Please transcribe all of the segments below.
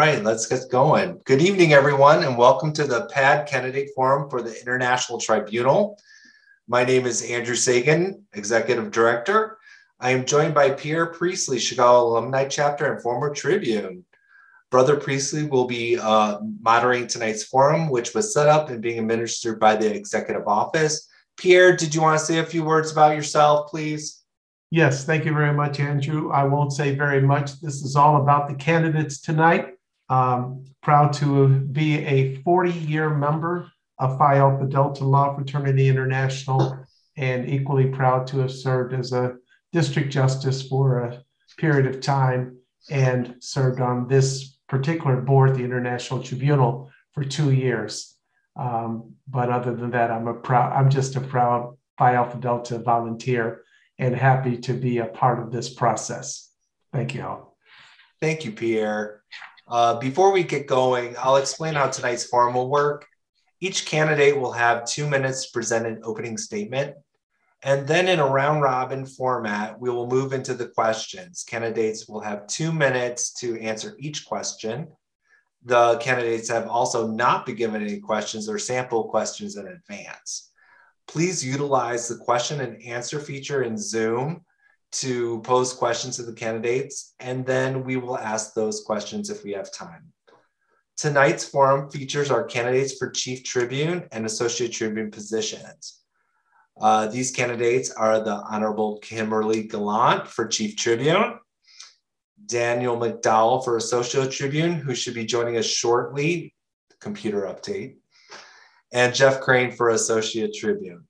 right, let's get going. Good evening, everyone, and welcome to the PAD Candidate Forum for the International Tribunal. My name is Andrew Sagan, Executive Director. I am joined by Pierre Priestley, Chicago Alumni Chapter and former Tribune. Brother Priestley will be uh, moderating tonight's forum, which was set up and being administered by the Executive Office. Pierre, did you want to say a few words about yourself, please? Yes, thank you very much, Andrew. I won't say very much. This is all about the candidates tonight. Um, proud to be a 40 year member of Phi Alpha Delta Law Fraternity International and equally proud to have served as a district justice for a period of time and served on this particular board, the International Tribunal, for two years. Um, but other than that, I'm a proud, I'm just a proud Phi Alpha Delta volunteer and happy to be a part of this process. Thank you all. Thank you, Pierre. Uh, before we get going, I'll explain how tonight's forum will work. Each candidate will have two minutes to present an opening statement. And then in a round robin format, we will move into the questions. Candidates will have two minutes to answer each question. The candidates have also not been given any questions or sample questions in advance please utilize the question and answer feature in Zoom to pose questions to the candidates, and then we will ask those questions if we have time. Tonight's forum features our candidates for Chief Tribune and Associate Tribune positions. Uh, these candidates are the Honorable Kimberly Gallant for Chief Tribune, Daniel McDowell for Associate Tribune, who should be joining us shortly, computer update, and Jeff Crane for Associate Tribune.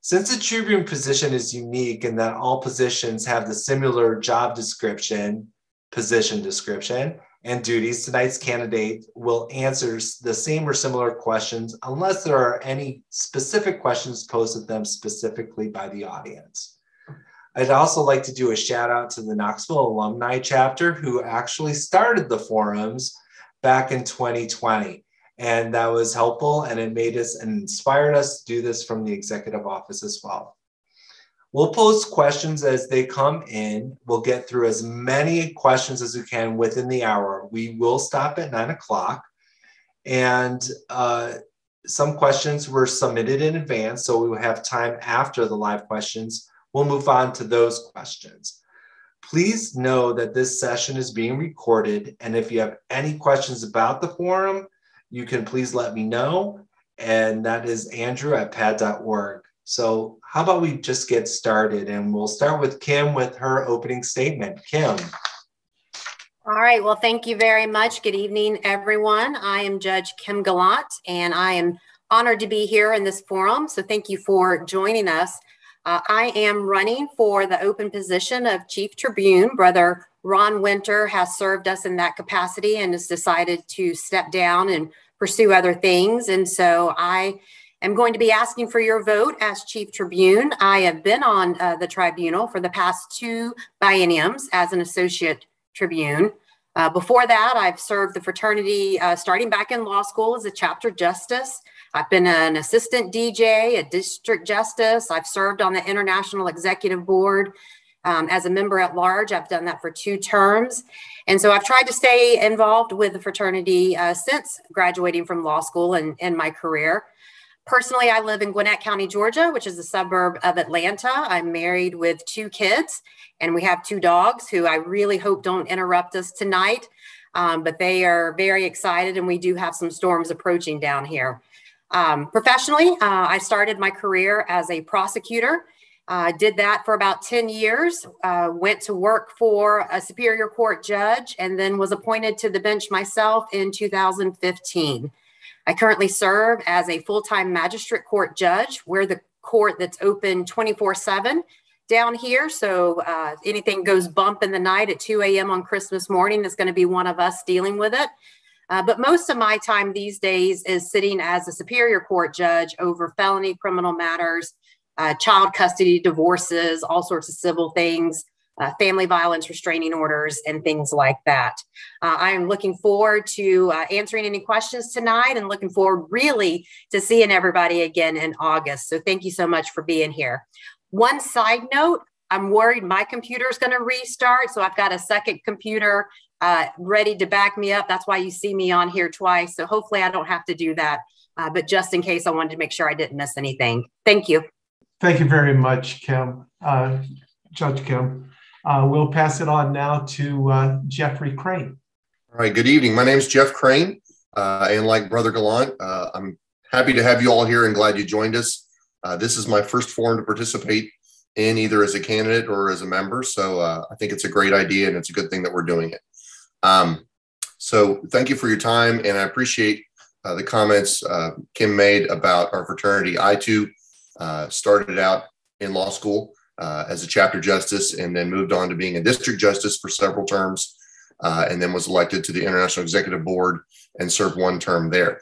Since the Tribune position is unique in that all positions have the similar job description, position description, and duties, tonight's candidate will answer the same or similar questions unless there are any specific questions posed to them specifically by the audience. I'd also like to do a shout out to the Knoxville Alumni Chapter who actually started the forums back in 2020 and that was helpful and it made us and inspired us to do this from the executive office as well. We'll post questions as they come in. We'll get through as many questions as we can within the hour. We will stop at nine o'clock. And uh, some questions were submitted in advance, so we will have time after the live questions. We'll move on to those questions. Please know that this session is being recorded. And if you have any questions about the forum, you can please let me know. And that is Andrew at pad.org. So, how about we just get started? And we'll start with Kim with her opening statement. Kim. All right. Well, thank you very much. Good evening, everyone. I am Judge Kim Gallant, and I am honored to be here in this forum. So, thank you for joining us. Uh, I am running for the open position of Chief Tribune. Brother Ron Winter has served us in that capacity and has decided to step down and pursue other things. And so I am going to be asking for your vote as Chief Tribune. I have been on uh, the tribunal for the past two bienniums as an Associate Tribune. Uh, before that, I've served the fraternity uh, starting back in law school as a chapter justice. I've been an assistant DJ, a district justice. I've served on the International Executive Board um, as a member at large. I've done that for two terms. And so I've tried to stay involved with the fraternity uh, since graduating from law school and in my career. Personally, I live in Gwinnett County, Georgia, which is a suburb of Atlanta. I'm married with two kids, and we have two dogs who I really hope don't interrupt us tonight. Um, but they are very excited, and we do have some storms approaching down here. Um, professionally, uh, I started my career as a prosecutor uh, did that for about 10 years, uh, went to work for a Superior Court judge, and then was appointed to the bench myself in 2015. I currently serve as a full time magistrate court judge. We're the court that's open 24 7 down here. So uh, anything goes bump in the night at 2 a.m. on Christmas morning is going to be one of us dealing with it. Uh, but most of my time these days is sitting as a Superior Court judge over felony criminal matters uh, child custody, divorces, all sorts of civil things, uh, family violence restraining orders, and things like that. Uh, I am looking forward to uh, answering any questions tonight and looking forward really to seeing everybody again in August. So thank you so much for being here. One side note, I'm worried my computer is going to restart. So I've got a second computer uh, ready to back me up. That's why you see me on here twice. So hopefully I don't have to do that. Uh, but just in case, I wanted to make sure I didn't miss anything. Thank you. Thank you very much, Kim, uh, Judge Kim. Uh, we'll pass it on now to uh, Jeffrey Crane. All right, good evening. My name is Jeff Crane. Uh, and like Brother Gallant, uh, I'm happy to have you all here and glad you joined us. this is my first forum to participate in either as a candidate or as a member. So I think it's a great idea and it's a good thing that we're doing it. Um, so thank you for your time, and I appreciate uh, the comments uh, Kim made about our fraternity. I too uh, started out in law school uh, as a chapter justice, and then moved on to being a district justice for several terms, uh, and then was elected to the International Executive Board and served one term there.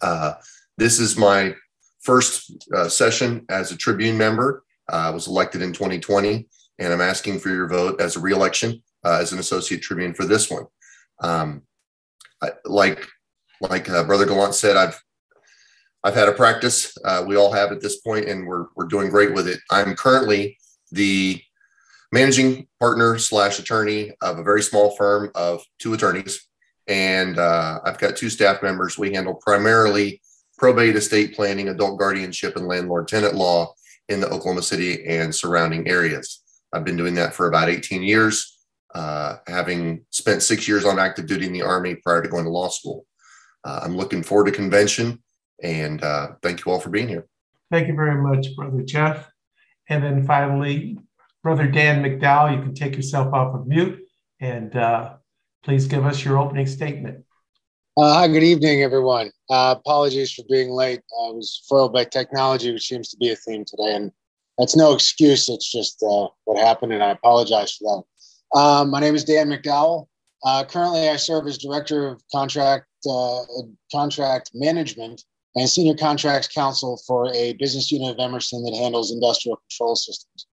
Uh, this is my first session as a Tribune member. I was elected in 2020, and I'm asking for your vote as a reelection uh, as an associate tribune for this one. Um, I, like like uh, Brother Gallant said, I've I've had a practice. Uh, we all have at this point, and we're we're doing great with it. I'm currently the managing partner slash attorney of a very small firm of two attorneys, and uh, I've got two staff members. We handle primarily probate, estate planning, adult guardianship, and landlord tenant law in the Oklahoma City and surrounding areas. I've been doing that for about 18 years uh, having spent six years on active duty in the Army prior to going to law school. Uh, I'm looking forward to convention and uh, thank you all for being here. Thank you very much, Brother Jeff. And then finally, Brother Dan McDowell, you can take yourself off of mute and uh, please give us your opening statement. Uh, hi, good evening, everyone. Uh, apologies for being late. I was foiled by technology, which seems to be a theme today. And that's no excuse. It's just uh, what happened. And I apologize for that. Um, my name is Dan McDowell. Uh, currently, I serve as Director of Contract uh, Contract Management and Senior Contracts Counsel for a business unit of Emerson that handles industrial control systems.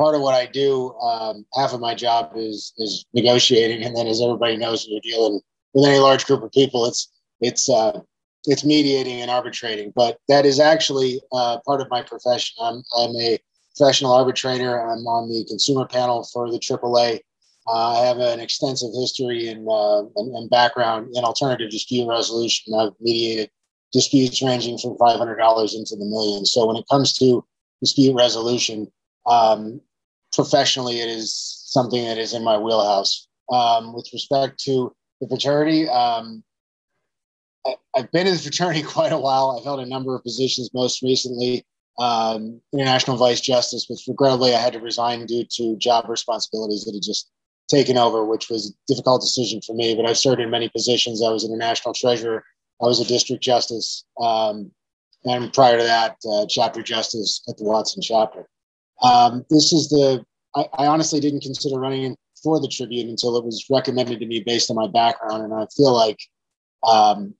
Part of what I do, um, half of my job is is negotiating, and then, as everybody knows, when you're dealing with any large group of people, it's it's uh, it's mediating and arbitrating. But that is actually uh, part of my profession. I'm I'm a professional arbitrator. I'm on the consumer panel for the AAA uh, I have an extensive history and, uh, and, and, background in alternative dispute resolution. I've mediated disputes ranging from $500 into the millions. So when it comes to dispute resolution, um, professionally, it is something that is in my wheelhouse. Um, with respect to the fraternity, um, I, have been in the fraternity quite a while. I've held a number of positions, most recently um, international vice justice, which regrettably I had to resign due to job responsibilities that had just taken over, which was a difficult decision for me. But I've served in many positions. I was international treasurer. I was a district justice, um, and prior to that, uh, chapter justice at the Watson chapter. Um, this is the. I, I, honestly didn't consider running for the Tribune until it was recommended to me based on my background, and I feel like, um,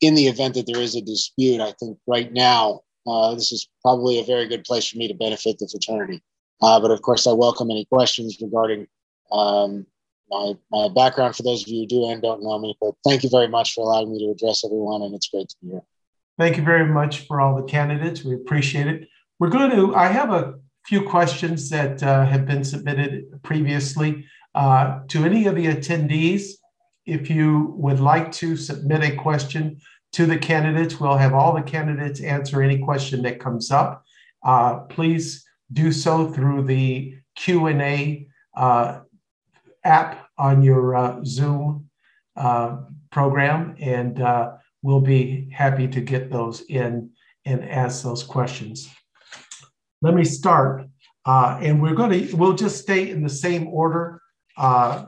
in the event that there is a dispute, I think right now uh, this is probably a very good place for me to benefit the fraternity. Uh, but of course, I welcome any questions regarding um, my, my background for those of you who do and don't know me, but thank you very much for allowing me to address everyone, and it's great to be here. Thank you very much for all the candidates. We appreciate it. We're going to, I have a few questions that uh, have been submitted previously. Uh, to any of the attendees, if you would like to submit a question to the candidates, we'll have all the candidates answer any question that comes up. Uh, please do so through the Q&A uh, app on your uh, Zoom uh, program, and uh, we'll be happy to get those in and ask those questions. Let me start, uh, and we're going to we'll just stay in the same order uh,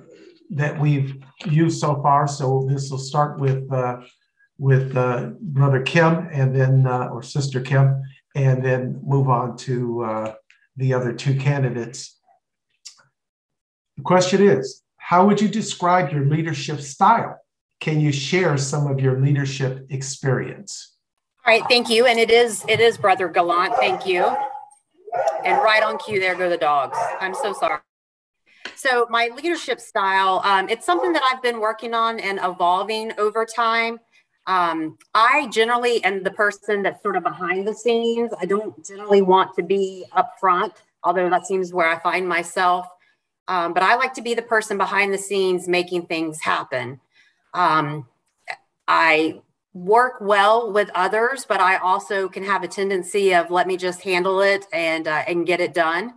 that we've used so far. So this will start with with Brother Kim, and then or Sister Kim, and then move on to the other two candidates. The question is How would you describe your leadership style? Can you share some of your leadership experience? All right, thank you. And it is it is Brother Gallant. Thank you. And right on cue, there go the dogs. I'm so sorry. So my leadership style, um, it's something that I've been working on and evolving over time. Um, I generally am the person that's sort of behind the scenes. I don't generally want to be up front, although that seems where I find myself. Um, but I like to be the person behind the scenes making things happen. Um, I work well with others, but I also can have a tendency of let me just handle it and uh, and get it done.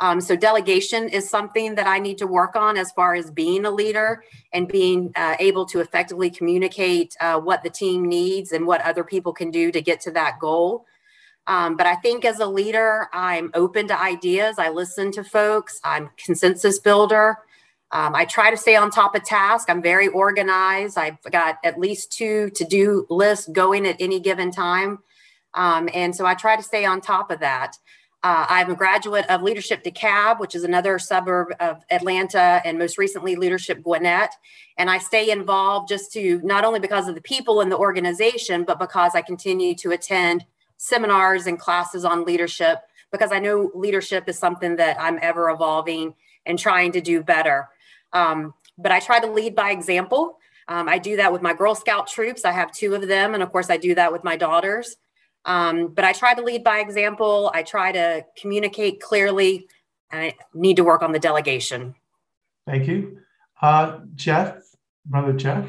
Um, so delegation is something that I need to work on as far as being a leader and being uh, able to effectively communicate uh, what the team needs and what other people can do to get to that goal. Um, but I think as a leader, I'm open to ideas. I listen to folks. I'm consensus builder. Um, I try to stay on top of task. I'm very organized. I've got at least two to-do lists going at any given time. Um, and so I try to stay on top of that. Uh, I'm a graduate of Leadership DeKalb, which is another suburb of Atlanta, and most recently Leadership Gwinnett. And I stay involved just to not only because of the people in the organization, but because I continue to attend seminars and classes on leadership because I know leadership is something that I'm ever evolving and trying to do better. Um, but I try to lead by example. Um, I do that with my Girl Scout troops. I have two of them. And of course, I do that with my daughters. Um, but I try to lead by example. I try to communicate clearly. I need to work on the delegation. Thank you. Uh, Jeff, Brother Jeff.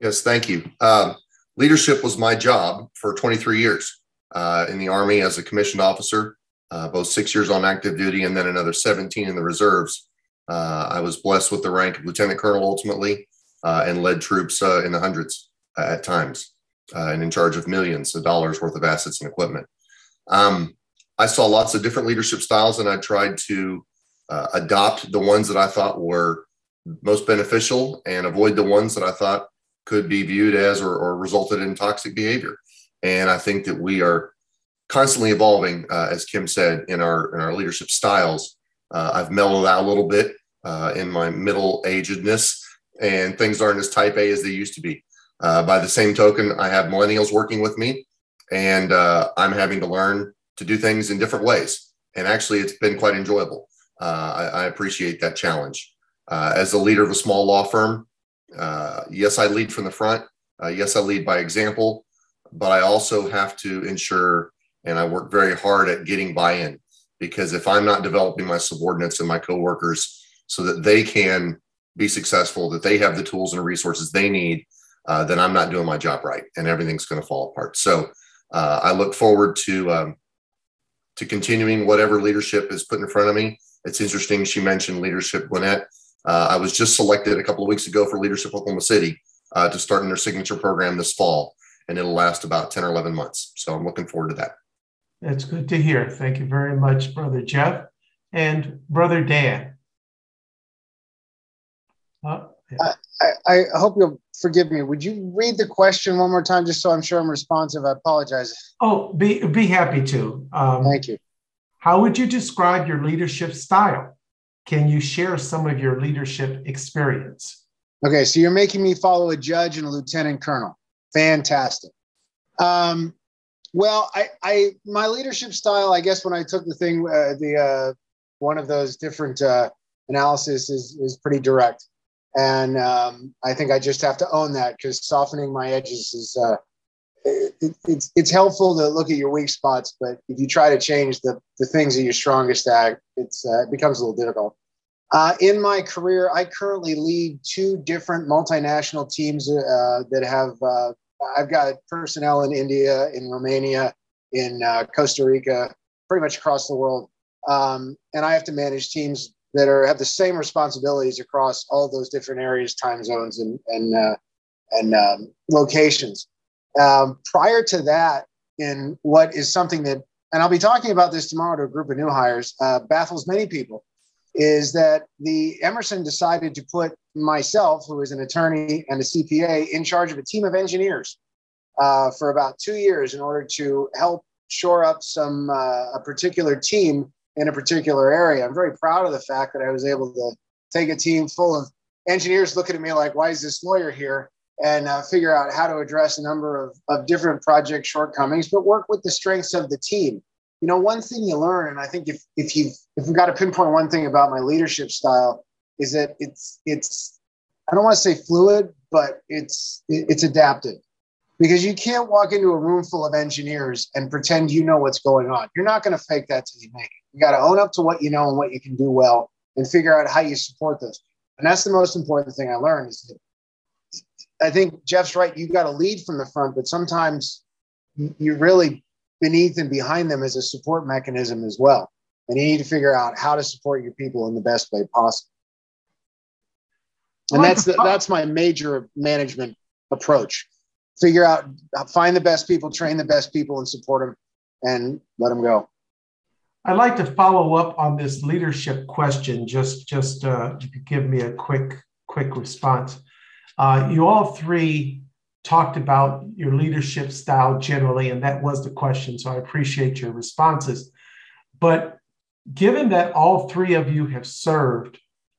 Yes, thank you. Um, leadership was my job for 23 years uh, in the Army as a commissioned officer, uh, both six years on active duty and then another 17 in the reserves. Uh, I was blessed with the rank of lieutenant colonel ultimately uh, and led troops uh, in the hundreds at times and in charge of millions of dollars worth of assets and equipment. Um, I saw lots of different leadership styles and I tried to adopt the ones that I thought were most beneficial and avoid the ones that I thought could be viewed as or, or resulted in toxic behavior. And I think that we are constantly evolving, uh, as Kim said, in our in our leadership styles. Uh, I've mellowed out a little bit uh, in my middle agedness, and things aren't as type A as they used to be. Uh, by the same token, I have millennials working with me, and uh, I'm having to learn to do things in different ways. And actually, it's been quite enjoyable. Uh, I, I, appreciate that challenge. as a leader of a small law firm, yes, I lead from the front. yes, I lead by example but I also have to ensure, and I work very hard at getting buy-in because if I'm not developing my subordinates and my coworkers so that they can be successful, that they have the tools and resources they need, uh, then I'm not doing my job right, and everything's going to fall apart. So uh, I look forward to um, to continuing whatever leadership is put in front of me. It's interesting. She mentioned leadership Gwinnett. Uh, I was just selected a couple of weeks ago for leadership Oklahoma City uh, to start in their signature program this fall and it'll last about 10 or 11 months. So I'm looking forward to that. That's good to hear. Thank you very much, Brother Jeff. And Brother Dan. Uh, yeah. I, I, hope you'll forgive me. Would you read the question one more time just so I'm sure I'm responsive? I apologize. Oh, be, be happy to. Um, Thank you. How would you describe your leadership style? Can you share some of your leadership experience? Okay, so you're making me follow a judge and a lieutenant colonel. Fantastic. Um, well, I, I, my leadership style, I guess, when I took the thing, uh, the uh, one of those different uh, analysis is is pretty direct, and um, I think I just have to own that because softening my edges is. Uh, it, it's it's helpful to look at your weak spots, but if you try to change the the things that you're strongest at, it's uh, it becomes a little difficult. Uh, in my career, I currently lead two different multinational teams uh, that have uh, I've got personnel in India, in Romania, in uh, Costa Rica, pretty much across the world. Um, and I have to manage teams that are have the same responsibilities across all those different areas, time zones, and and uh, and um, locations. Um, prior to that, in what is something that, and I'll be talking about this tomorrow to a group of new hires, uh, baffles many people, is that the Emerson decided to put myself, who is an attorney and a CPA, in charge of a team of engineers uh, for about two years in order to help shore up some uh, a particular team in a particular area. I'm very proud of the fact that I was able to take a team full of engineers looking at me like, "Why is this lawyer here?" and uh, figure out how to address a number of, of different project shortcomings, but work with the strengths of the team. You know, one thing you learn, and I think if if you if we've got to pinpoint one thing about my leadership style, is that it's it's I don't want to say fluid, but it's it's adaptive because you can't walk into a room full of engineers and pretend you know what's going on. You're not going to fake that till you make it. You got to own up to what you know and what you can do well, and figure out how you support those. And that's the most important thing I learned is that I think Jeff's right. You got to lead from the front, but sometimes you're really beneath and behind them as a support mechanism as well. And you need to figure out how to support your people in the best way possible. And that's the, that's my major management approach. Figure out, find the best people, train the best people, and support them, and let them go. I'd like to follow up on this leadership question. Just, just uh, give me a quick, quick response. Uh, you all three talked about your leadership style generally, and that was the question. So I appreciate your responses. But given that all three of you have served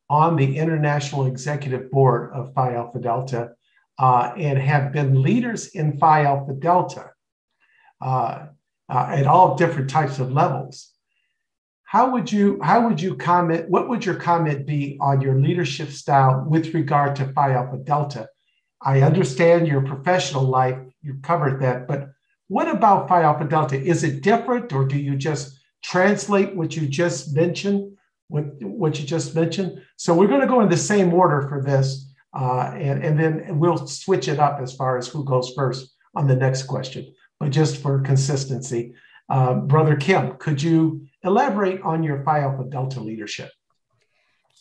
on the International Executive Board of Phi Alpha Delta uh, and have been leaders in Phi Alpha Delta uh, uh, at all different types of levels, how would you how would you comment? What would your comment be on your leadership style with regard to Phi Alpha Delta? I understand your professional life; you covered that, but what about Phi Alpha Delta? Is it different, or do you just translate what you just mentioned? What what you just mentioned. So we're going to go in the same order for this, uh, and and then we'll switch it up as far as who goes first on the next question. But just for consistency, uh, Brother Kim, could you elaborate on your Phi Alpha Delta leadership?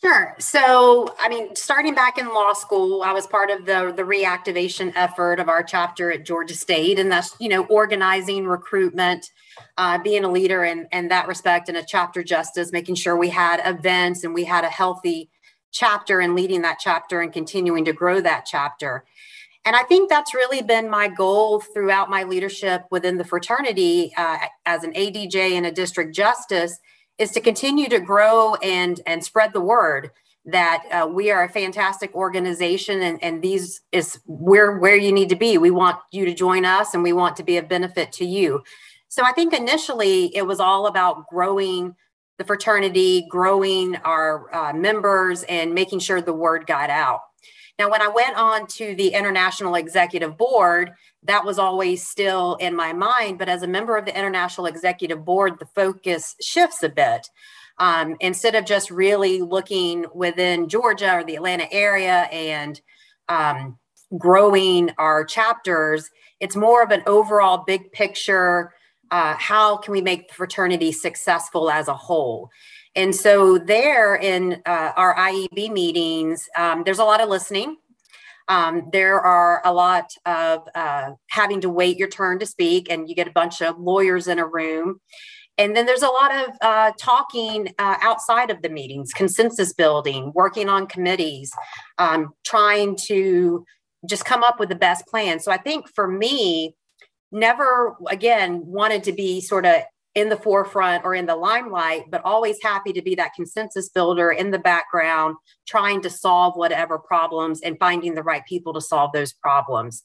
Sure. So, I mean, starting back in law school, I was part of the the reactivation effort of our chapter at Georgia State, and that's you know organizing recruitment, uh, being a leader in in that respect, and a chapter justice, making sure we had events and we had a healthy chapter and leading that chapter and continuing to grow that chapter. And I think that's really been my goal throughout my leadership within the fraternity uh, as an ADJ and a district justice is to continue to grow and, and spread the word that uh, we are a fantastic organization and, and these is where where you need to be. We want you to join us and we want to be a benefit to you. So I think initially it was all about growing the fraternity, growing our uh, members, and making sure the word got out. Now, when I went on to the International Executive Board, that was always still in my mind. But as a member of the International Executive Board, the focus shifts a bit. Um, instead of just really looking within Georgia or the Atlanta area and um, growing our chapters, it's more of an overall big picture. Uh, how can we make the fraternity successful as a whole? And so, there in uh, our IEB meetings, um, there's a lot of listening. Um, there are a lot of uh, having to wait your turn to speak, and you get a bunch of lawyers in a room. And then there's a lot of uh, talking uh, outside of the meetings, consensus building, working on committees, um, trying to just come up with the best plan. So I think for me, never again wanted to be sort of in the forefront or in the limelight, but always happy to be that consensus builder in the background, trying to solve whatever problems and finding the right people to solve those problems.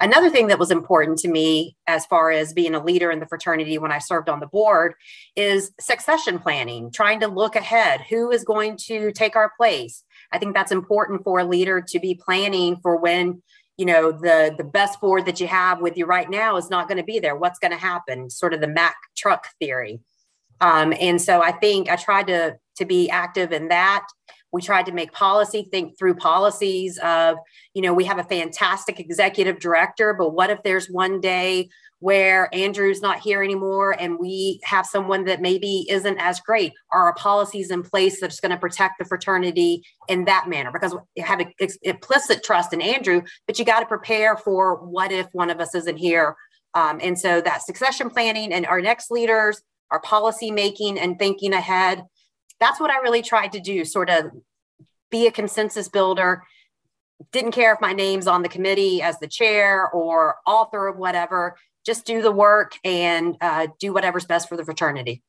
Another thing that was important to me as far as being a leader in the fraternity when I served on the board is succession planning, trying to look ahead. Who is going to take our place? I think that's important for a leader to be planning for when you know the the best board that you have with you right now is not going to be there. What's going to happen? Sort of the mack truck theory. Um, and so i think i tried to to be active in that. We tried to make policy think through policies of you know we have a fantastic executive director but what if there's one day where Andrew's not here anymore and we have someone that maybe isn't as great? Are our policies in place that's going to protect the fraternity in that manner? Because you have implicit trust in Andrew, but you got to prepare for what if one of us isn't here. Um, and so that succession planning and our next leaders, our policy making and thinking ahead, that's what I really tried to do, sort of be a consensus builder. Didn't care if my name's on the committee as the chair or author of whatever just do the work and uh, do whatever's best for the fraternity.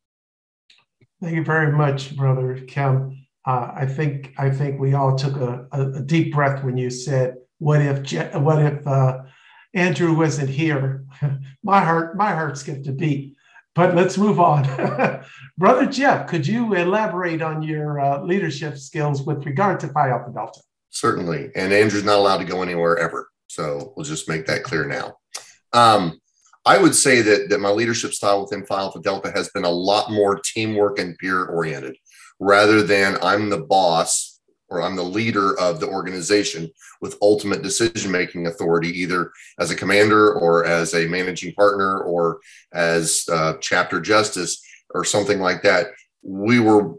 Thank you very much, brother Kim. Uh, I think I think we all took a, a, a, deep breath when you said, "What if what if uh, Andrew wasn't here?" my heart my heart skipped a beat. But let's move on, brother Jeff. Could you elaborate on your uh, leadership skills with regard to Phi Alpha Delta? Certainly, and Andrew's not allowed to go anywhere ever, so we'll just make that clear now. Um, I would say that that my leadership style within Phi Alpha Delta has been a lot more teamwork and peer oriented. rather than I'm the boss or I'm the leader of the organization with ultimate decision making authority, either as a commander or as a managing partner or as uh, chapter justice or something like that. We were,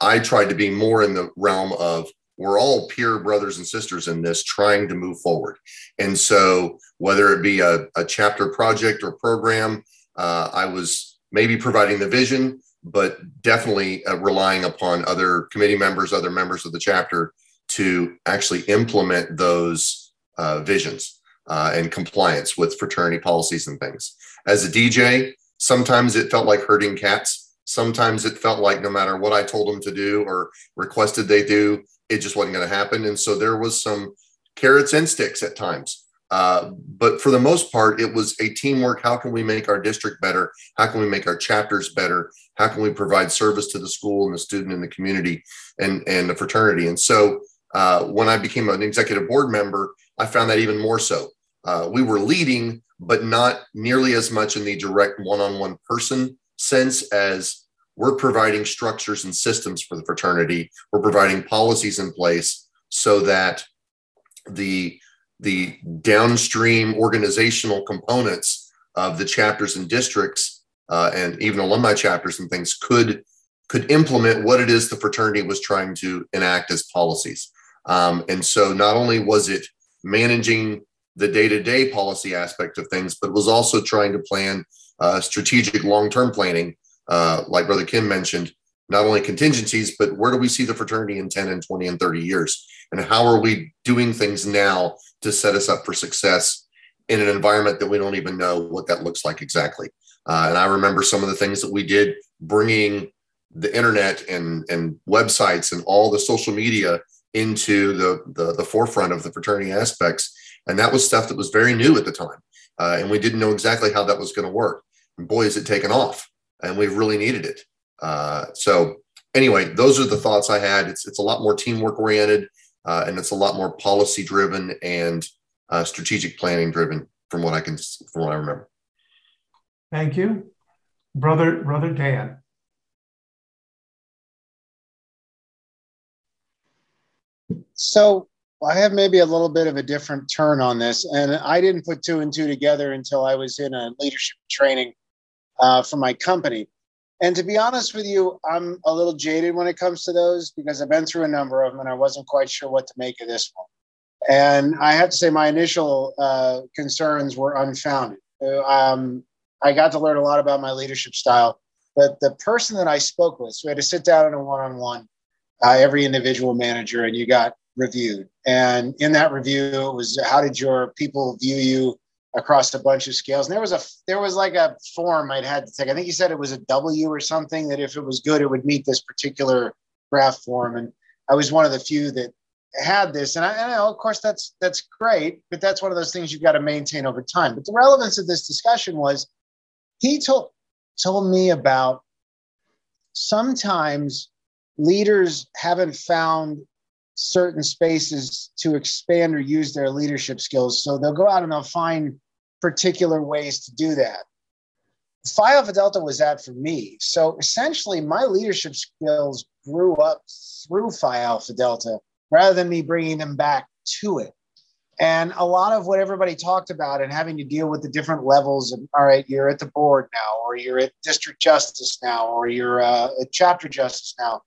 I tried to be more in the realm of we're all peer brothers and sisters in this trying to move forward. And so, whether it be a, a chapter project or program, uh, I was maybe providing the vision, but definitely uh, relying upon other committee members, other members of the chapter to actually implement those uh, visions uh, and compliance with fraternity policies and things. As a DJ, sometimes it felt like herding cats. Sometimes it felt like no matter what I told them to do or requested they do, it just wasn't going to happen. And so there was some carrots and sticks at times. Uh, but for the most part, it was a teamwork. How can we make our district better? How can we make our chapters better? How can we provide service to the school and the student and the community and, and the fraternity? And so uh, when I became an executive board member, I found that even more so. Uh, we were leading, but not nearly as much in the direct one on one person sense as we're providing structures and systems for the fraternity. We're providing policies in place so that the the downstream organizational components of the chapters and districts uh, and even alumni chapters and things could could implement what it is the fraternity was trying to enact as policies. Um, and so not only was it managing the day-to-day policy aspect of things, but was also trying to plan uh, strategic long-term planning, uh, like Brother Kim mentioned, not only contingencies, but where do we see the fraternity in 10 and 20 and 30 years? And how are we doing things now to set us up for success in an environment that we don't even know what that looks like exactly? Uh, and I remember some of the things that we did bringing the internet and, and websites and all the social media into the, the, the forefront of the fraternity aspects. And that was stuff that was very new at the time. Uh, and we didn't know exactly how that was going to work. And boy, is it taken off. And we really needed it. Uh, so anyway, those are the thoughts I had. It's it's a lot more teamwork oriented, uh, and it's a lot more policy driven and uh, strategic planning driven, from what I can from what I remember. Thank you, brother brother Dan. So I have maybe a little bit of a different turn on this, and I didn't put two and two together until I was in a leadership training uh, for my company. And to be honest with you, I'm a little jaded when it comes to those because I've been through a number of them and I wasn't quite sure what to make of this one. And I have to say, my initial uh, concerns were unfounded. Um, I got to learn a lot about my leadership style, but the person that I spoke with, so we had to sit down in a one on one, every individual manager, and you got reviewed. And in that review, it was how did your people view you? Across a bunch of scales. And there was a there was like a form I'd had to take. I think he said it was a W or something that if it was good, it would meet this particular graph form. And I was one of the few that had this. And I, and I know, of course, that's that's great, but that's one of those things you've got to maintain over time. But the relevance of this discussion was he told told me about sometimes leaders haven't found certain spaces to expand or use their leadership skills. So they'll go out and they'll find particular ways to do that. Phi Alpha Delta was that for me. So essentially, my leadership skills grew up through Phi Alpha Delta rather than me bringing them back to it. And a lot of what everybody talked about and having to deal with the different levels of, all right, you're at the board now, or you're at district justice now, or you're uh, at chapter justice now.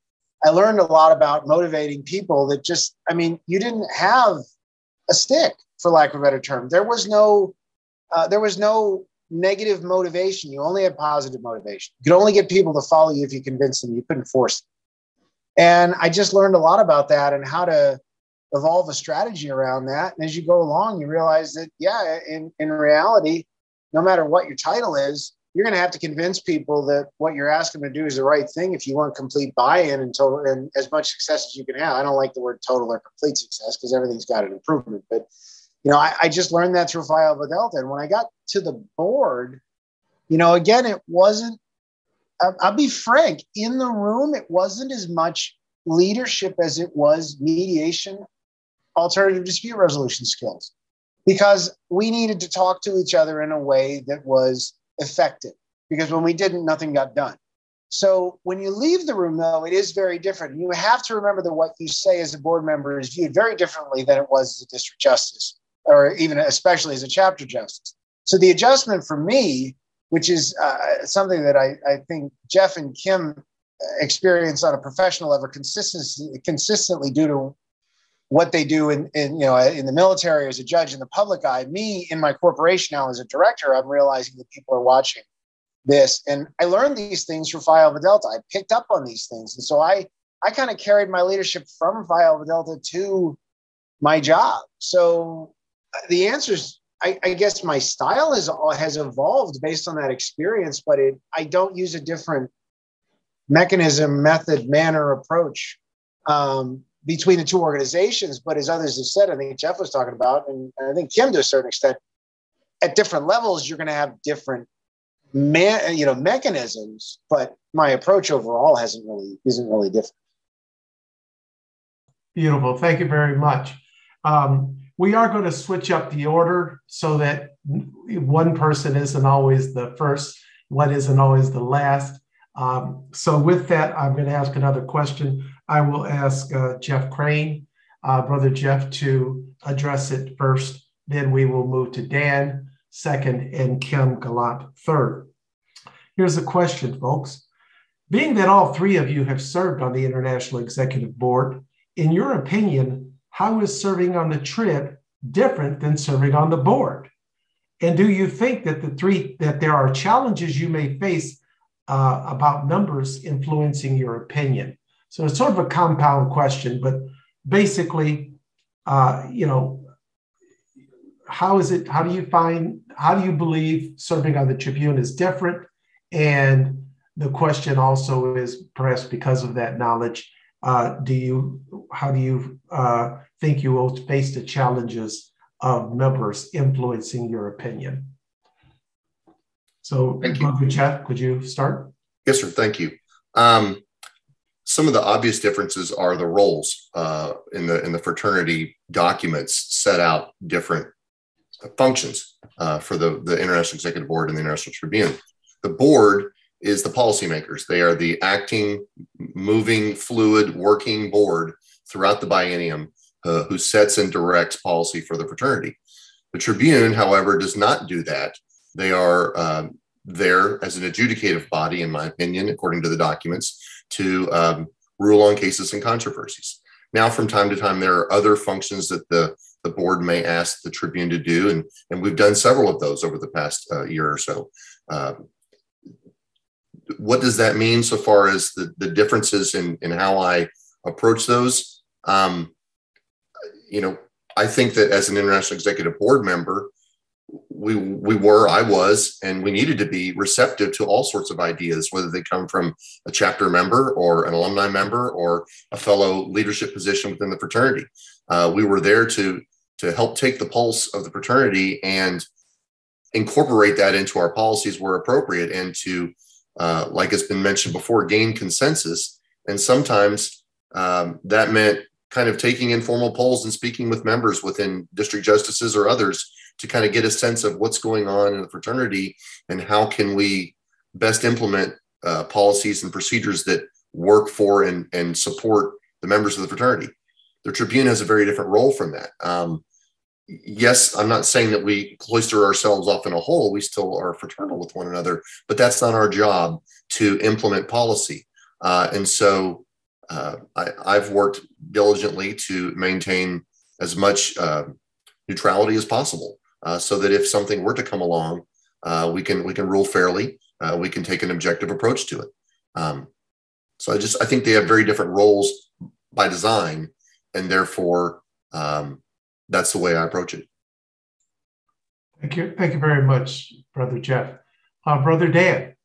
I learned a lot about motivating people that just, I mean, you didn't have a stick, for lack of a better term. There was no uh, there was no negative motivation. You only had positive motivation. You could only get people to follow you if you convinced them. You couldn't force them. And I just learned a lot about that and how to evolve a strategy around that. And as you go along, you realize that, yeah, in, in reality, no matter what your title is, you're going to have to convince people that what you're asking them to do is the right thing if you want complete buy-in and total and as much success as you can have. I don't like the word total or complete success because everything's got an improvement, but you know, I, I just learned that through Phi Alpha Delta. And when I got to the board, you know, again, it wasn't, I'll be frank, in the room, it wasn't as much leadership as it was mediation, alternative dispute resolution skills, because we needed to talk to each other in a way that was effective. Because when we didn't, nothing got done. So when you leave the room, though, it is very different. You have to remember that what you say as a board member is viewed very differently than it was as a district justice, or even especially as a chapter justice. So the adjustment for me, which is uh, something that I, I think Jeff and Kim experience on a professional level consistently, consistently due to what they do in, in you know in the military as a judge in the public eye me in my corporation now as a director i'm realizing that people are watching this. And i learned these things from phi alpha delta. I picked up on these things. And so i i kind of carried my leadership from phi alpha delta to my job. So the answer is I, I guess my style has has evolved based on that experience but it i don't use a different mechanism method manner approach um, between the two organizations. But as others have said, I think Jeff was talking about, and I think Kim to a certain extent, at different levels, you're going to have different man, you know, mechanisms. But my approach overall hasn't really isn't really different. Beautiful. Thank you very much. Um, we are going to switch up the order so that one person isn't always the first, one isn't always the last. Um, so with that, I'm going to ask another question. I will ask uh, Jeff Crane, uh, Brother Jeff, to address it first. Then we will move to Dan second and Kim Gallant third. Here's a question, folks. Being that all three of you have served on the International Executive Board, in your opinion, how is serving on the trip different than serving on the board? And do you think that the three that there are challenges you may face uh, about numbers influencing your opinion? So it's sort of a compound question, but basically, uh, you know, how is it? How do you find? How do you believe serving on the Tribune is different? And the question also is, perhaps because of that knowledge, uh, do you? How do you uh, think you will face the challenges of members influencing your opinion? So, Thank you. Jeff, could you start? Yes, sir. Thank you. Um, some of the obvious differences are the roles uh, in the in the fraternity documents set out different functions uh, for the the International Executive Board and the International Tribune. The board is the policymakers. They are the acting, moving, fluid, working board throughout the biennium uh, who sets and directs policy for the fraternity. The Tribune, however, does not do that. They are um, there as an adjudicative body, in my opinion, according to the documents, to um, rule on cases and controversies. Now, from time to time, there are other functions that the, the board may ask the Tribune to do, and, and we've done several of those over the past uh, year or so. Uh, what does that mean so far as the, the differences in, in how I approach those? Um, you know, I think that as an international executive board member, we we were i was and we needed to be receptive to all sorts of ideas whether they come from a chapter member or an alumni member or a fellow leadership position within the fraternity. Uh, we were there to to help take the pulse of the fraternity and incorporate that into our policies where appropriate and to uh, like it's been mentioned before gain consensus. And sometimes um, that meant kind of taking informal polls and speaking with members within district justices or others to kind of get a sense of what's going on in the fraternity and how can we best implement uh, policies and procedures that work for and, and support the members of the fraternity. The Tribune has a very different role from that. Um, yes, I'm not saying that we cloister ourselves off in a hole. We still are fraternal with one another, but that's not our job to implement policy. Uh, and so uh, I, have worked diligently to maintain as much uh, neutrality as possible uh, so that if something were to come along, uh, we can we can rule fairly. Uh, we can take an objective approach to it. Um, so I just I think they have very different roles by design, and therefore um, that's the way I approach it. Thank you. Thank you very much, Brother Jeff. Uh, Brother Dan.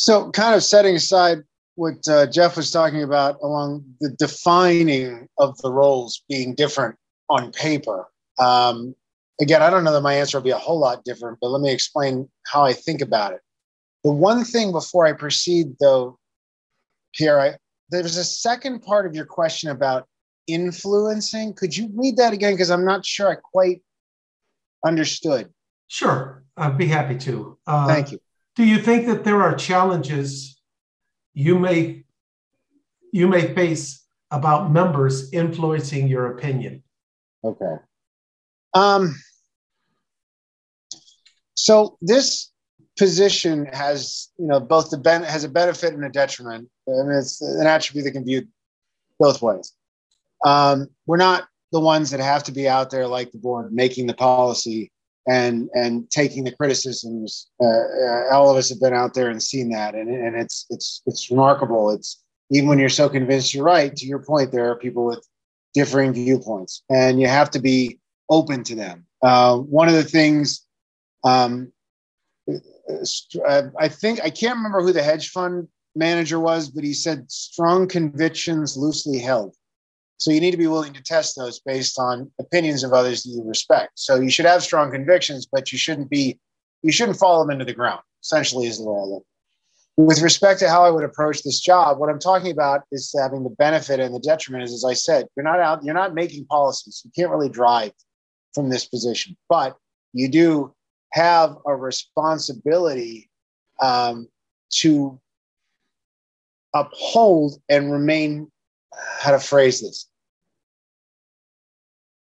So, kind of setting aside what uh, Jeff was talking about along the defining of the roles being different on paper. Um, again, I don't know that my answer will be a whole lot different, but let me explain how I think about it. The one thing before I proceed, though, Pierre, I, there's a second part of your question about influencing. Could you read that again? Because I'm not sure I quite understood. Sure, I'd be happy to. Uh, Thank you. Do you think that there are challenges you may you may face about members influencing your opinion? Okay. Um, so this position has, you know, both the ben- has a benefit and a detriment, and it's an attribute that can be both ways. Um, we're not the ones that have to be out there like the board making the policy and and taking the criticisms. Uh, uh, all of us have been out there and seen that, and and it's it's it's remarkable. It's even when you're so convinced you're right. To your point, there are people with differing viewpoints, and you have to be open to them. Uh, one of the things, um, uh, I think I can't remember who the hedge fund manager was, but he said strong convictions loosely held. So you need to be willing to test those based on opinions of others that you respect. So you should have strong convictions, but you shouldn't be you shouldn't fall them into the ground. Essentially, is the way I look. With respect to how I would approach this job, what I'm talking about is having the benefit and the detriment. Is as I said, you're not out, you're not making policies. You can't really drive from this position, but you do have a responsibility um, to uphold and remain how to phrase this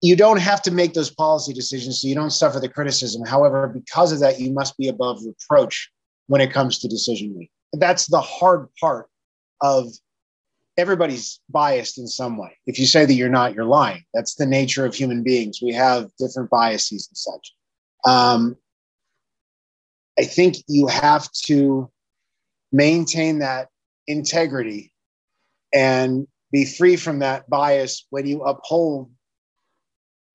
you don't have to make those policy decisions so you don't suffer the criticism. However, because of that, you must be above reproach when it comes to decision making. That's the hard part of everybody's biased in some way. If you say that you're not, you're lying. That's the nature of human beings. We have different biases and such. Um, I think you have to maintain that integrity and be free from that bias when you uphold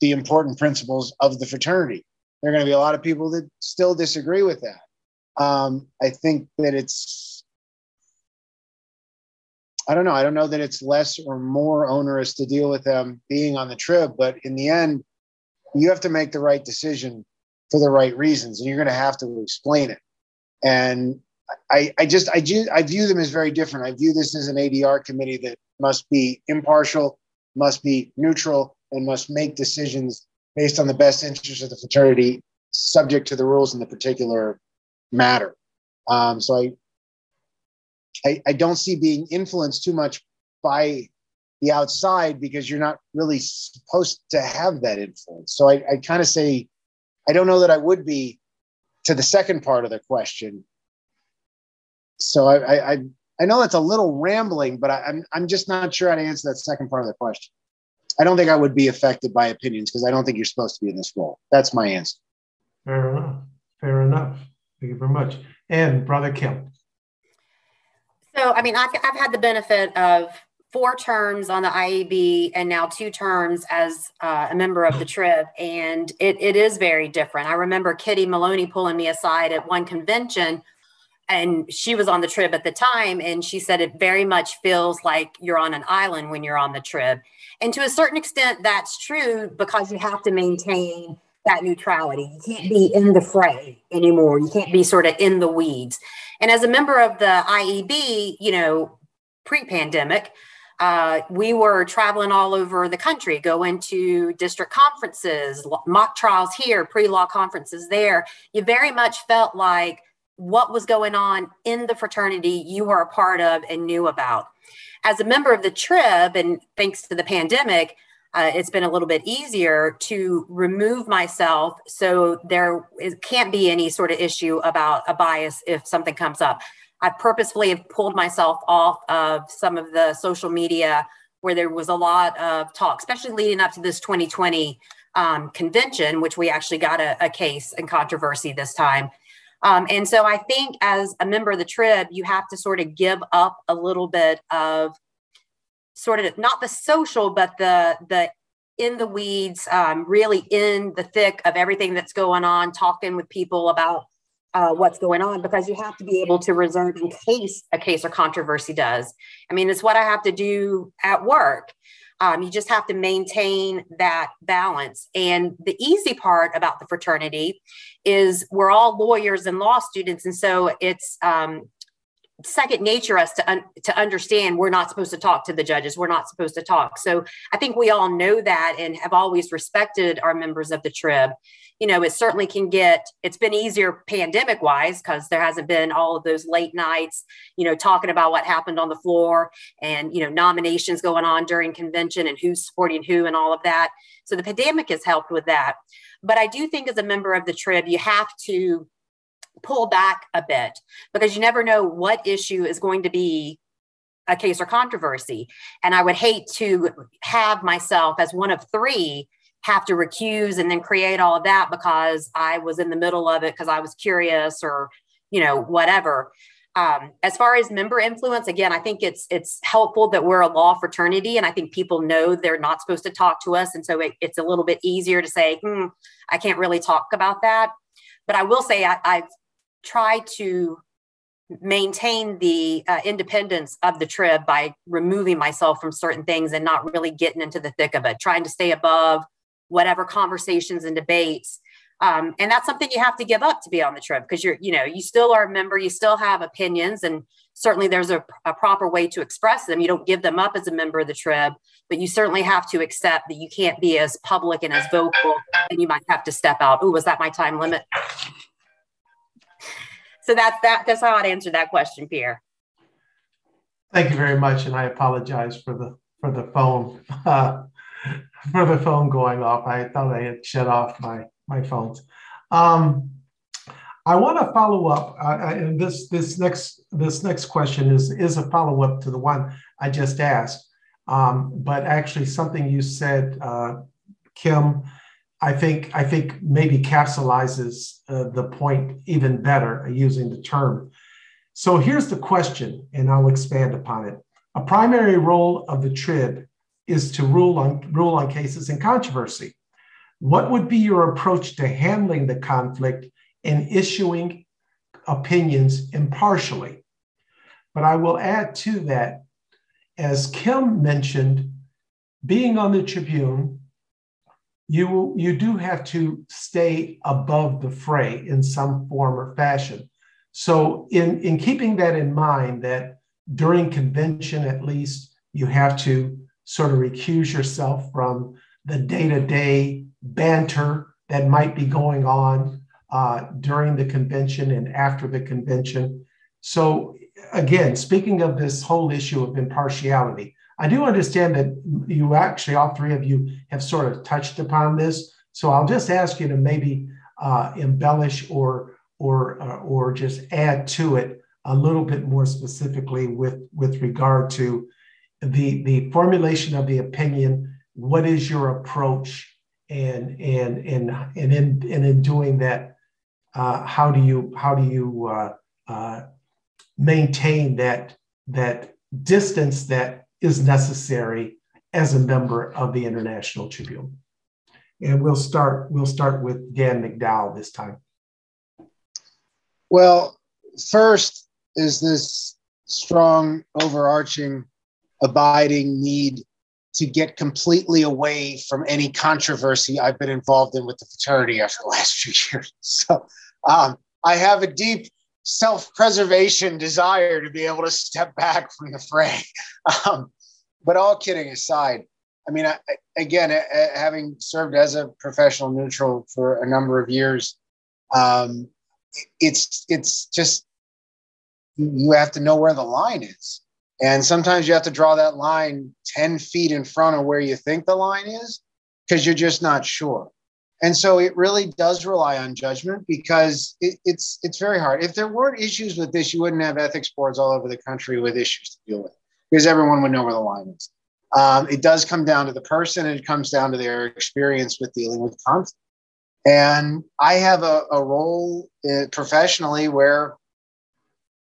the important principles of the fraternity. There are going to be a lot of people that still disagree with that. Um, I think that it's, I don't know, I don't know that it's less or more onerous to deal with them being on the trib, but in the end, you have to make the right decision for the right reasons, and you're going to have to explain it. And I, I just, I, I view them as very different. I view this as an ADR committee that must be impartial, must be neutral, and must make decisions based on the best interest of the fraternity, subject to the rules in the particular matter. Um, so I, I, I don't see being influenced too much by the outside because you're not really supposed to have that influence. So I, I kind of say, I don't know that I would be to the second part of the question. So I, I, I know that's a little rambling, but I, I'm, I'm just not sure how to answer that second part of the question. I don't think I would be affected by opinions because I don't think you're supposed to be in this role. That's my answer. Fair enough. Fair enough. Thank you very much. And Brother Kim. So, I mean, I've, I've had the benefit of four terms on the IEB and now two terms as uh, a member of the trib, and it, it is very different. I remember Kitty Maloney pulling me aside at one convention and she was on the trib at the time and she said it very much feels like you're on an island when you're on the trib and to a certain extent that's true because you have to maintain that neutrality. You can't be in the fray anymore. You can't be sort of in the weeds. And as a member of the ieb you know pre-pandemic uh, we were traveling all over the country, going to district conferences, mock trials here, pre law conferences there. You very much felt like what was going on in the fraternity you were a part of and knew about. As a member of the trib, and thanks to the pandemic, uh, it's been a little bit easier to remove myself so there is, can't be any sort of issue about a bias if something comes up. I purposefully have pulled myself off of some of the social media where there was a lot of talk, especially leading up to this 2020 um, convention, which we actually got a, a case and controversy this time. Um, and so I think as a member of the trib, you have to sort of give up a little bit of sort of not the social, but the the in the weeds, um, really in the thick of everything that's going on, talking with people about uh, what's going on, because you have to be able to reserve in case a case or controversy does. I mean, it's what I have to do at work. Um, you just have to maintain that balance. And the easy part about the fraternity is we're all lawyers and law students. And so it's, um, second nature us to un- to understand we're not supposed to talk to the judges we're not supposed to talk. So i think we all know that and have always respected our members of the trib. You know it certainly can get it's been easier pandemic wise because there hasn't been all of those late nights you know talking about what happened on the floor and you know nominations going on during convention and who's supporting who and all of that. So the pandemic has helped with that. But i do think as a member of the trib you have to pull back a bit because you never know what issue is going to be a case or controversy. And I would hate to have myself as one of three have to recuse and then create all of that because I was in the middle of it because I was curious or, you know, whatever. Um, as far as member influence, again, I think it's it's helpful that we're a law fraternity, and I think people know they're not supposed to talk to us, and so it, it's a little bit easier to say, hmm, I can't really talk about that. But I will say I, I've try to maintain the uh, independence of the trib by removing myself from certain things and not really getting into the thick of it, trying to stay above whatever conversations and debates. Um, and that's something you have to give up to be on the trib because you're, you know, you still are a member, you still have opinions, and certainly there's a, a proper way to express them. You don't give them up as a member of the trib, but you certainly have to accept that you can't be as public and as vocal, and you might have to step out. Oh, was that my time limit? So that's that. That's how I'd answer that question, Pierre. Thank you very much, and I apologize for the for the phone uh, for the phone going off. I thought I had shut off my my phones. Um, I want to follow up, uh, and this this next this next question is is a follow up to the one I just asked, um, but actually something you said, uh, Kim, I think I think maybe capsulizes uh, the point even better uh, using the term. So here's the question, and I'll expand upon it. A primary role of the TRIB is to rule on rule on cases in controversy. What would be your approach to handling the conflict and issuing opinions impartially? But I will add to that, as Kim mentioned, being on the Tribune you you do have to stay above the fray in some form or fashion. So in in keeping that in mind, that during convention at least you have to sort of recuse yourself from the day to day banter that might be going on uh, during the convention and after the convention. So again, speaking of this whole issue of impartiality, I do understand that you actually, all three of you, have sort of touched upon this. So I'll just ask you to maybe uh, embellish or or uh, or just add to it a little bit more specifically with with regard to the the formulation of the opinion. What is your approach, and and and and in and in doing that, uh, how do you how do you uh, uh, maintain that that distance that is necessary as a member of the International Tribune. And we'll start, we'll start with Dan McDowell this time. Well, first is this strong, overarching, abiding need to get completely away from any controversy I've been involved in with the fraternity after the last few years. So um, I have a deep self-preservation desire to be able to step back from the fray. Um, but all kidding aside, I mean, I, again, having served as a professional neutral for a number of years, um, it's it's just you have to know where the line is, and sometimes you have to draw that line ten feet in front of where you think the line is because you're just not sure. And so it really does rely on judgment because it, it's it's very hard. If there weren't issues with this, you wouldn't have ethics boards all over the country with issues to deal with because everyone would know where the line is. Um, it does come down to the person and it comes down to their experience with dealing with conflict. And I have a, a role uh, professionally where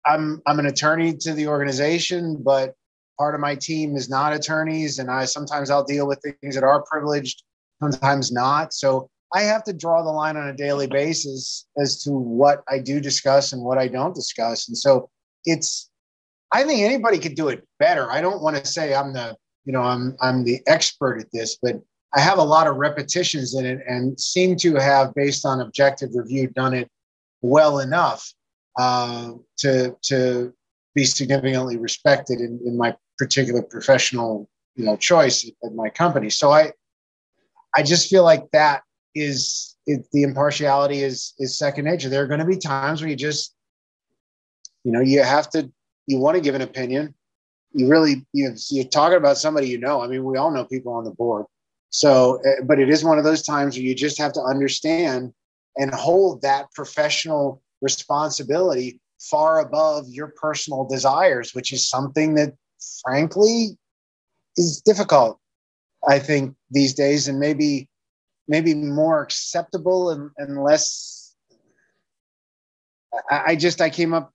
I'm I'm an attorney to the organization, but part of my team is not attorneys, and I sometimes I'll deal with things that are privileged, sometimes not. So I have to draw the line on a daily basis as to what I do discuss and what I don't discuss. And so it's, I think anybody could do it better. I don't want to say I'm the, you know, I'm I'm the expert at this, but I have a lot of repetitions in it and seem to have, based on objective review, done it well enough uh, to to be significantly respected in, in my particular professional you know choice at my company. So I I just feel like that is it, the impartiality is is second nature. There are going to be times where you just you know you have to you want to give an opinion. You really you you're talking about somebody you know. I mean, we all know people on the board. So, eh, but it is one of those times where you just have to understand and hold that professional responsibility far above your personal desires, which is something that, frankly, is difficult. I think these days, and maybe maybe more acceptable and, and less. I, I just I came up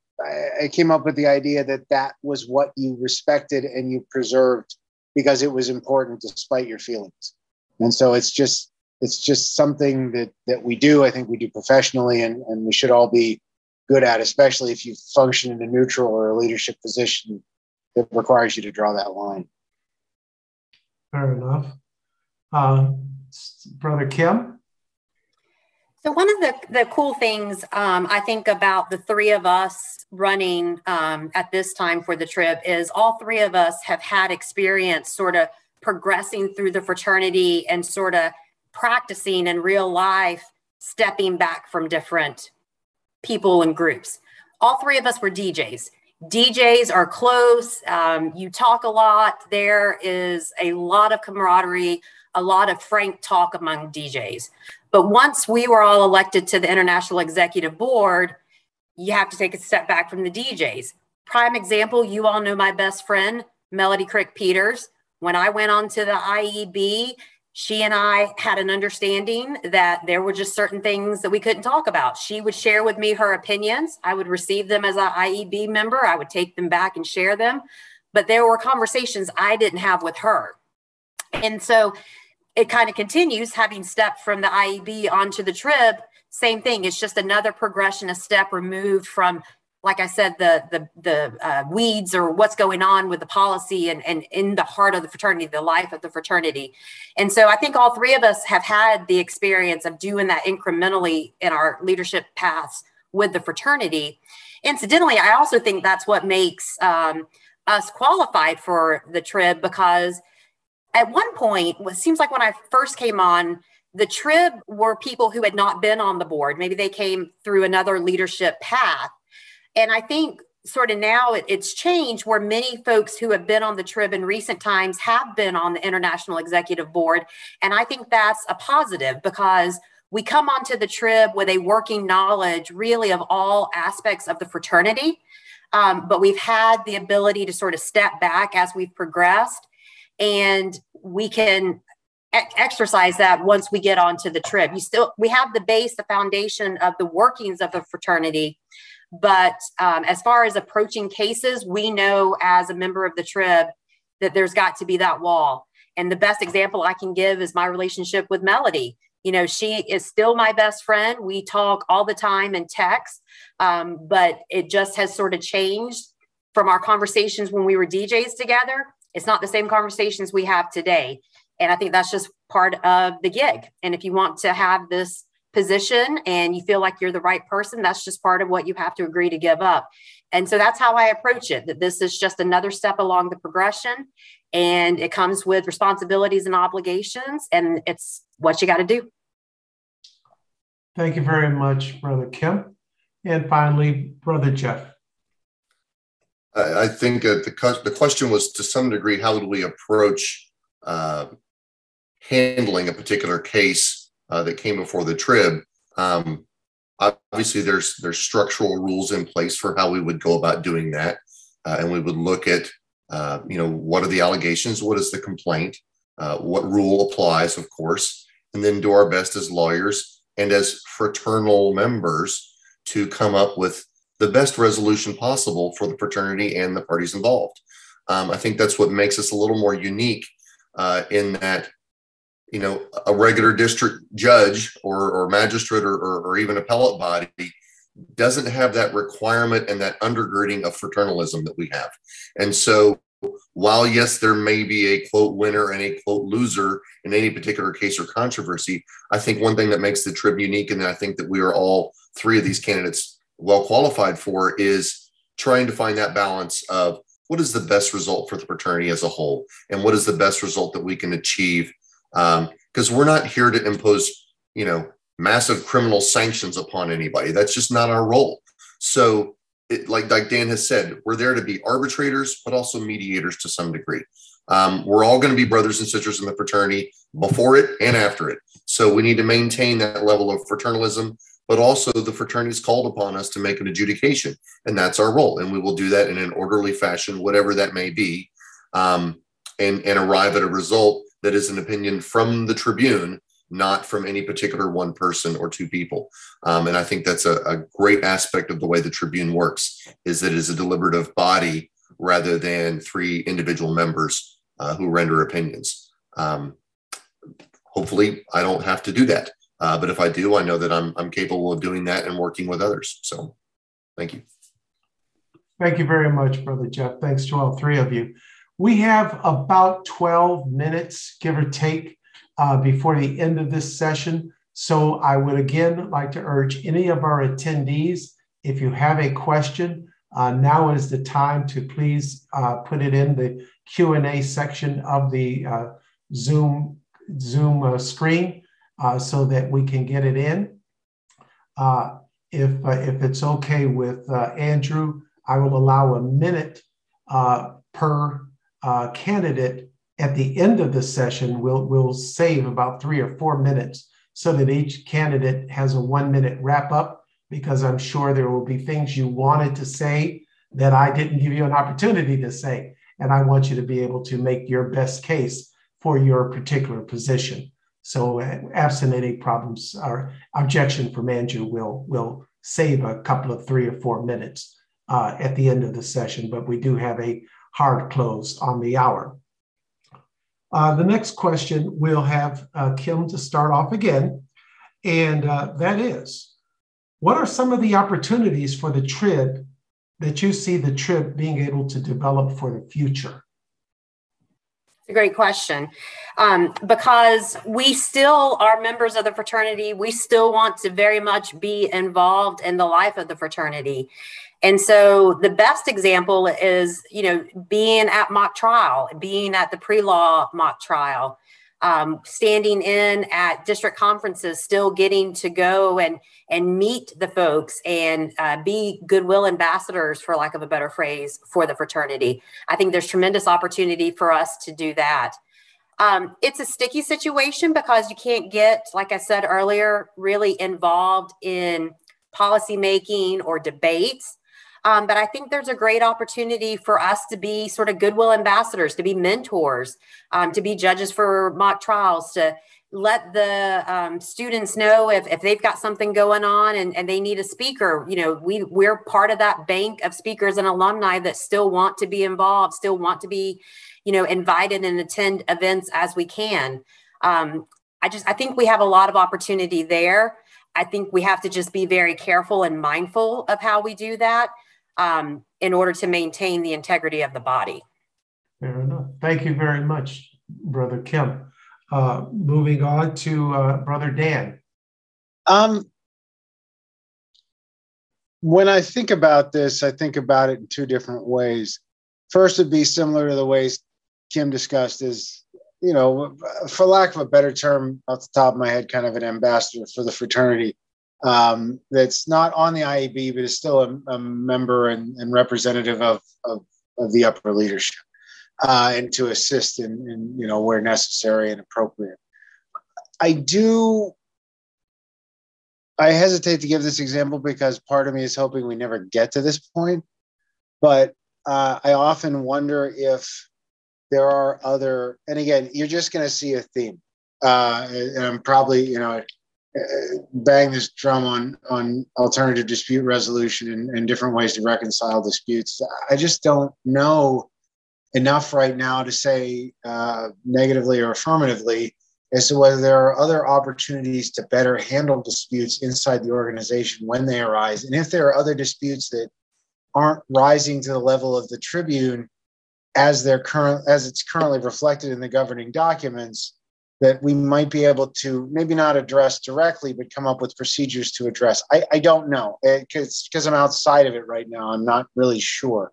I came up with the idea that that was what you respected and you preserved because it was important despite your feelings. And so it's just it's just something that that we do. I think we do professionally, and and we should all be good at, especially if you function in a neutral or a leadership position that requires you to draw that line. Fair enough. Uh, Brother Kim? So, one of the, the cool things um, I think about the three of us running um, at this time for the trib is all three of us have had experience sort of progressing through the fraternity and sort of practicing in real life, stepping back from different people and groups. All three of us were DJs. DJs are close. Um, you talk a lot. There is a lot of camaraderie, a lot of frank talk among DJs. But once we were all elected to the International Executive Board, you have to take a step back from the DJs. Prime example, you all know my best friend, Melody Crick Peters. When I went on to the IEB, she and I had an understanding that there were just certain things that we couldn't talk about. She would share with me her opinions. I would receive them as an IEB member. I would take them back and share them. But there were conversations I didn't have with her. And so it kind of continues having stepped from the IEB onto the trib. Same thing. It's just another progression, a step removed from like I said, the the the uh, weeds or what's going on with the policy and and in the heart of the fraternity, the life of the fraternity. And so I think all three of us have had the experience of doing that incrementally in our leadership paths with the fraternity. Incidentally, I also think that's what makes um, us qualified for the trib because at one point, it seems like when I first came on, the trib were people who had not been on the board. Maybe they came through another leadership path. And I think sort of now it, it's changed where many folks who have been on the trib in recent times have been on the international executive board. And i think that's a positive because we come onto the trib with a working knowledge really of all aspects of the fraternity. Um, but we've had the ability to sort of step back as we've progressed. And we can exercise that once we get onto the trib you still we have the base the foundation of the workings of the fraternity but um, as far as approaching cases, we know as a member of the trib that there's got to be that wall. And the best example I can give is my relationship with Melody. You know, she is still my best friend. We talk all the time in text, um, but it just has sort of changed from our conversations when we were DJs together. It's not the same conversations we have today. And I think that's just part of the gig. And if you want to have this position and you feel like you're the right person, that's just part of what you have to agree to give up. And so that's how I approach it that this is just another step along the progression and it comes with responsibilities and obligations and it's what you got to do. Thank you very much, Brother Kim. And finally, Brother Jeff. I think the, the question was to some degree how do we approach uh, handling a particular case uh, that came before the trib. Um, obviously, there's there's structural rules in place for how we would go about doing that, uh, and we would look at uh, you know what are the allegations, what is the complaint, uh, what rule applies, of course, and then do our best as lawyers and as fraternal members to come up with the best resolution possible for the fraternity and the parties involved. Um, I think that's what makes us a little more unique uh, in that you know a regular district judge or, or magistrate or, or, or even appellate body doesn't have that requirement and that undergirding of fraternalism that we have and so while yes there may be a quote winner and a quote loser in any particular case or controversy i think one thing that makes the trib unique and i think that we are all three of these candidates well qualified for is trying to find that balance of what is the best result for the fraternity as a whole and what is the best result that we can achieve. Because um, we're not here to impose you know massive criminal sanctions upon anybody. That's just not our role. So it, like like dan has said we're there to be arbitrators but also mediators to some degree. Um, we're all going to be brothers and sisters in the fraternity before it and after it. So we need to maintain that level of fraternalism but also the fraternity is called upon us to make an adjudication, and that's our role. And we will do that in an orderly fashion, whatever that may be, um, and, and arrive at a result that is an opinion from the tribune, not from any particular one person or two people. Um, and I think that's a, a, great aspect of the way the tribune works, is that it is a deliberative body rather than three individual members uh, who render opinions. Um, hopefully, I don't have to do that. Uh, but if I do, I know that I'm, I'm capable of doing that and working with others. So thank you. Thank you very much, Brother Jeff. Thanks to all three of you. We have about 12 minutes, give or take, uh, before the end of this session. So I would again like to urge any of our attendees, if you have a question, uh, now is the time to please uh, put it in the Q&A section of the uh, Zoom, Zoom uh, screen uh, so that we can get it in. Uh, if, uh, if it's okay with uh, Andrew, I will allow a minute uh, per candidate at the end of the session. We'll, we'll save about three or four minutes so that each candidate has a one minute wrap up because I'm sure there will be things you wanted to say that I didn't give you an opportunity to say. And I want you to be able to make your best case for your particular position. So uh, absent any problems or objection from Andrew, we'll, we'll save a couple of three or four minutes uh, at the end of the session, but we do have a hard close on the hour. Uh, the next question we'll have uh, Kim to start off again, and uh, that is, what are some of the opportunities for the TRIB that you see the TRIB being able to develop for the future? A great question um, because we still are members of the fraternity. We still want to very much be involved in the life of the fraternity. And so the best example is, you know, being at mock trial, being at the pre law mock trial um, standing in at district conferences, still getting to go and and meet the folks and uh, be goodwill ambassadors, for lack of a better phrase, for the fraternity. I think there's tremendous opportunity for us to do that. Um, it's a sticky situation because you can't get, like I said earlier, really involved in policy making or debates um, but I think there's a great opportunity for us to be sort of goodwill ambassadors, to be mentors, um, to be judges for mock trials, to let the um, students know if, if they've got something going on and, and they need a speaker. You know we we're part of that bank of speakers and alumni that still want to be involved still want to be you know invited and attend events as we can. Um, i just i think we have a lot of opportunity there. I think we have to just be very careful and mindful of how we do that um, in order to maintain the integrity of the body. Fair enough. Thank you very much, Brother Kim. Uh, moving on to uh, Brother Dan. Um, when I think about this, I think about it in two different ways. First, would be similar to the ways Kim discussed, is you know, for lack of a better term, off the top of my head, kind of an ambassador for the fraternity um, that's not on the IEB, but is still a, a member and, and representative of, of, of, the upper leadership, uh, and to assist in, in, you know, where necessary and appropriate. I do. I hesitate to give this example because part of me is hoping we never get to this point, but uh, I often wonder if there are other. And again, you're just going to see a theme, uh, and I'm probably, you know, bang this drum on on alternative dispute resolution and, and different ways to reconcile disputes. I just don't know enough right now to say uh, negatively or affirmatively as to whether there are other opportunities to better handle disputes inside the organization when they arise, and if there are other disputes that aren't rising to the level of the Tribune as they're current as it's currently reflected in the governing documents that we might be able to maybe not address directly, but come up with procedures to address. I, I don't know because because I'm outside of it right now. I'm not really sure.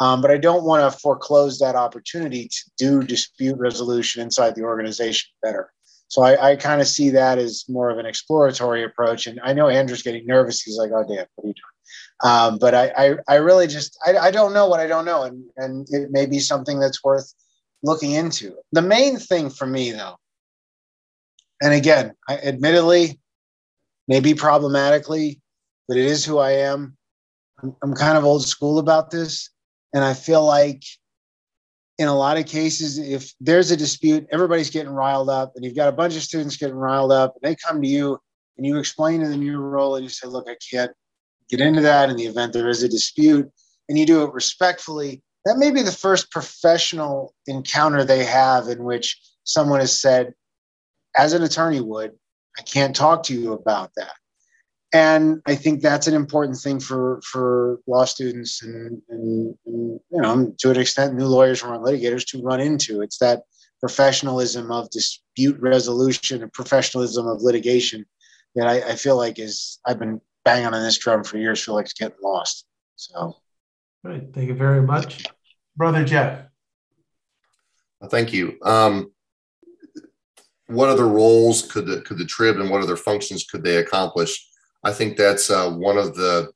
Um, but I don't want to foreclose that opportunity to do dispute resolution inside the organization better. So I, I kind of see that as more of an exploratory approach. And I know Andrew's getting nervous. He's like, "Oh, damn, what are you doing?" Um, but I, I, I, really just I, I don't know what I don't know, and and it may be something that's worth looking into. The main thing for me, though, and again, I, admittedly, maybe problematically, but it is who I am. I'm, I'm kind of old school about this, and I feel like in a lot of cases, if there's a dispute, everybody's getting riled up, and you've got a bunch of students getting riled up, and they come to you and you explain to them your role, and you say, "Look, I can't get into that in the event there is a dispute. And you do it respectfully, that may be the first professional encounter they have in which someone has said, as an attorney would, I can't talk to you about that. And I think that's an important thing for, for law students and, and, and you know, to an extent, new lawyers who aren't litigators to run into. It's that professionalism of dispute resolution and professionalism of litigation that I, I feel like is I've been banging on this drum for years feel like it's getting lost. So, right. Thank you very much, brother Jeff. Thank you. Um, what other roles could the could the trib and what other functions could they accomplish? I think that's uh, one of the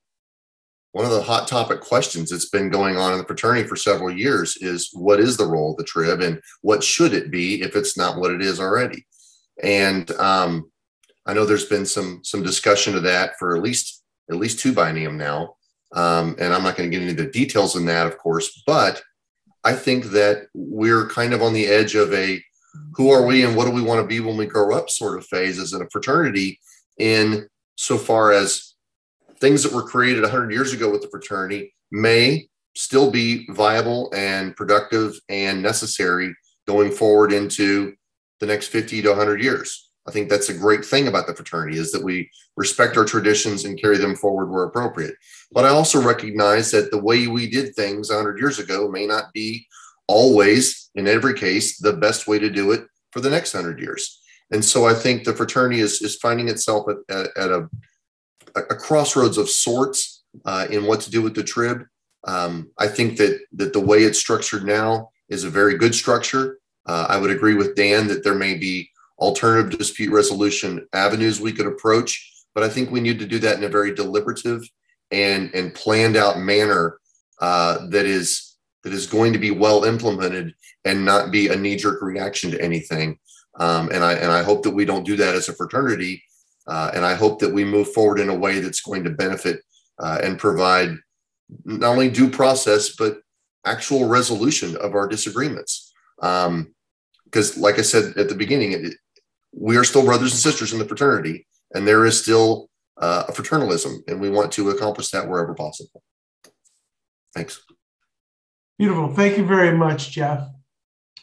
one of the hot topic questions that's been going on in the fraternity for several years is what is the role of the trib and what should it be if it's not what it is already? And um, I know there's been some some discussion of that for at least at least two biennium now, um, and I'm not going to get into the details in that, of course. But I think that we're kind of on the edge of a who are we and what do we want to be when we grow up sort of phase as in a fraternity in so far as things that were created 100 years ago with the fraternity may still be viable and productive and necessary going forward into the next 50 to 100 years I think that's a great thing about the fraternity is that we respect our traditions and carry them forward where appropriate. But I also recognize that the way we did things 100 years ago may not be always, in every case, the best way to do it for the next 100 years. And so I think the fraternity is, is finding itself at, at, at a, a crossroads of sorts uh, in what to do with the trib. Um, I think that that the way it's structured now is a very good structure. Uh, I would agree with Dan that there may be alternative dispute resolution avenues we could approach. But I think we need to do that in a very deliberative and, and planned out manner uh, that is that is going to be well implemented and not be a knee jerk reaction to anything. Um, and I and I hope that we don't do that as a fraternity. Uh, and I hope that we move forward in a way that's going to benefit uh, and provide not only due process but actual resolution of our disagreements. Um, because, like I said at the beginning, it, we are still brothers and sisters in the fraternity, and there is still uh, a fraternalism, and we want to accomplish that wherever possible. Thanks. Beautiful. Thank you very much, Jeff.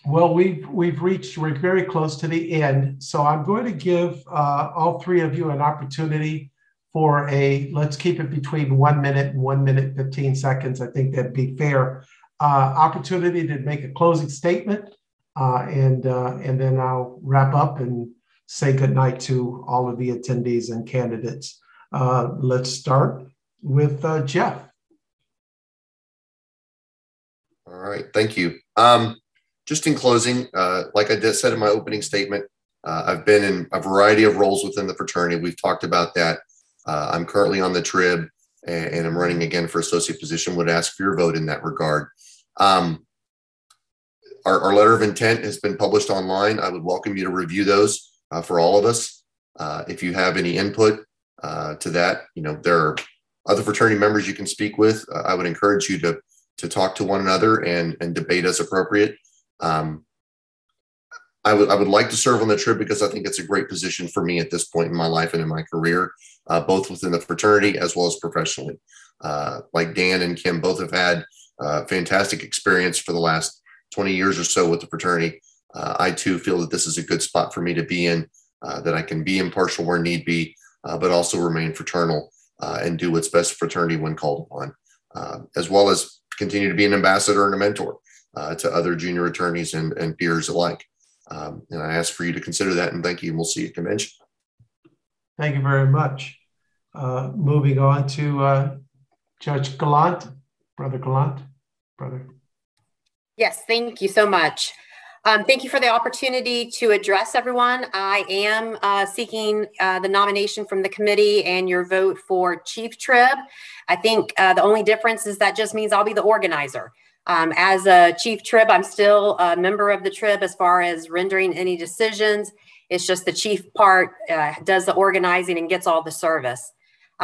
Well, we've we've reached we're very close to the end, so I'm going to give uh, all three of you an opportunity for a let's keep it between one minute and one minute fifteen seconds. I think that'd be fair. Uh, opportunity to make a closing statement, uh, and uh, and then I'll wrap up and say goodnight to all of the attendees and candidates. Uh, let's start with uh, Jeff. All right, thank you. Um, just in closing, uh, like I did, said in my opening statement, uh, I've been in a variety of roles within the fraternity. We've talked about that. Uh, I'm currently on the trib and, and, I'm running again for associate position. Would ask for your vote in that regard. Um, our, our letter of intent has been published online. I would welcome you to review those uh, for all of us. Uh, if you have any input uh, to that, you know, there are other fraternity members you can speak with. I would encourage you to, to talk to one another and, and debate as appropriate. Um, I would, I would like to serve on the trib because I think it's a great position for me at this point in my life and in my career, uh, both within the fraternity as well as professionally. Uh, like Dan and Kim both have had fantastic experience for the last 20 years or so with the fraternity uh, I too feel that this is a good spot for me to be in, uh, that I can be impartial where need be, uh, but also remain fraternal uh, and do what's best for fraternity when called upon, uh, as well as continue to be an ambassador and a mentor uh, to other junior attorneys and, and peers alike. Um, and I ask for you to consider that and thank you. And we'll see you at the convention. Thank you very much. Uh, moving on to uh, Judge Gallant, Brother Gallant, brother. Yes, thank you so much. Um, thank you for the opportunity to address everyone. I am uh, seeking uh, the nomination from the committee and your vote for Chief Trib. I think uh, the only difference is that just means I'll be the organizer. Um, as a Chief Trib, I'm still a member of the Trib as far as rendering any decisions. It's just the chief part uh, does the organizing and gets all the service.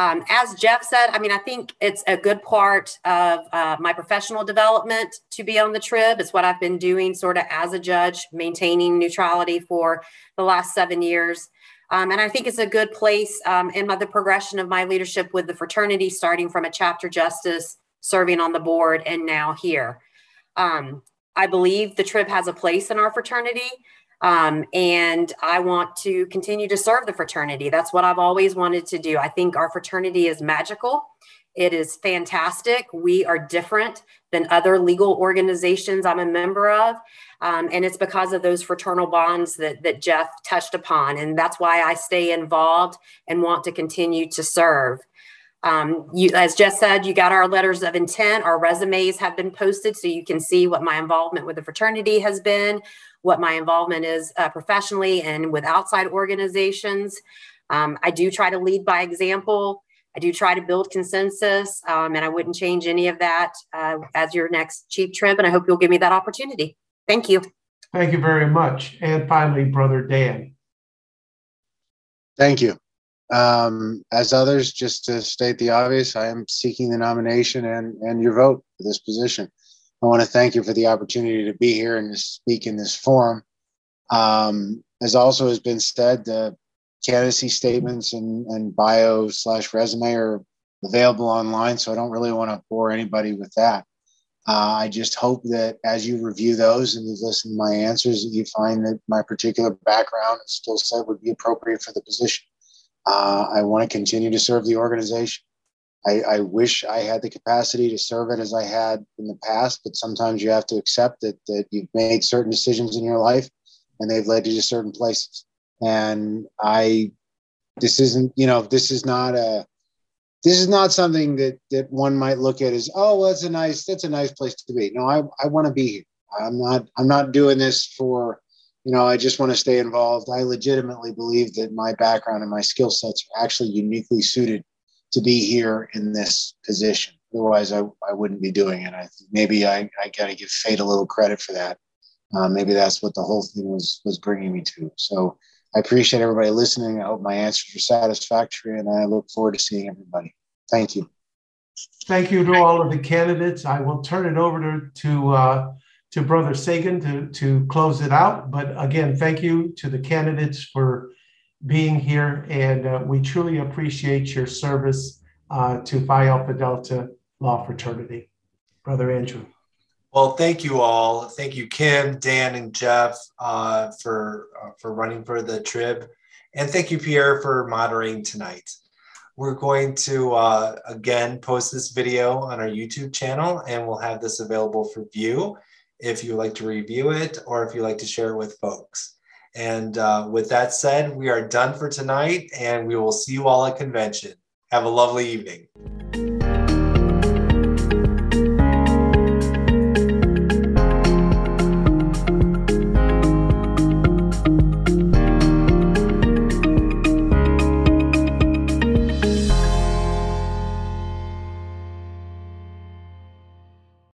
Um, as Jeff said, I mean, I think it's a good part of uh, my professional development to be on the trib. It's what I've been doing sort of as a judge, maintaining neutrality for the last seven years. Um, and I think it's a good place um, in my, the progression of my leadership with the fraternity, starting from a chapter justice, serving on the board, and now here. Um, I believe the trib has a place in our fraternity. Um, and I want to continue to serve the fraternity. That's what I've always wanted to do. I think our fraternity is magical. It is fantastic. We are different than other legal organizations I'm a member of. Um, and it's because of those fraternal bonds that, that Jeff touched upon. And that's why I stay involved and want to continue to serve. Um, you, as Jeff said, you got our letters of intent. Our resumes have been posted so you can see what my involvement with the fraternity has been, what my involvement is uh, professionally and with outside organizations. Um, I do try to lead by example. I do try to build consensus, um, and I wouldn't change any of that uh, as your next chief trib. And I hope you'll give me that opportunity. Thank you. Thank you very much. And finally, Brother Dan. Thank you. Um, as others, just to state the obvious, I am seeking the nomination and, and your vote for this position. I want to thank you for the opportunity to be here and to speak in this forum. Um, as also has been said, the candidacy statements and, and bio slash resume are available online, so I don't really want to bore anybody with that. Uh, I just hope that as you review those and you listen to my answers, that you find that my particular background and skill set would be appropriate for the position. Uh, I want to continue to serve the organization. I, I, wish I had the capacity to serve it as I had in the past, but sometimes you have to accept that that you've made certain decisions in your life and they've led you to certain places. And I, this isn't, you know, this is not a, this is not something that that one might look at as, oh, well, that's a nice, that's a nice place to be. No, I, I want to be here. I'm not, I'm not doing this for, you know, I just want to stay involved. I legitimately believe that my background and my skill sets are actually uniquely suited to be here in this position. Otherwise, I, I wouldn't be doing it. I maybe I, I got to give fate a little credit for that. Uh, maybe that's what the whole thing was was bringing me to. So I appreciate everybody listening. I hope my answers are satisfactory, and I look forward to seeing everybody. Thank you. Thank you to all of the candidates. I will turn it over to to, uh, to Brother Sagan to to close it out. But again, thank you to the candidates for being here, and uh, we truly appreciate your service uh, to Phi Alpha Delta Law Fraternity. Brother Andrew. Well, thank you all. Thank you, Kim, Dan, and Jeff, uh, for uh, for running for the trib, and thank you, Pierre, for moderating tonight. We're going to uh, again post this video on our YouTube channel, and we'll have this available for view if you like to review it or if you like to share it with folks. And uh, with that said, we are done for tonight and we will see you all at convention. Have a lovely evening.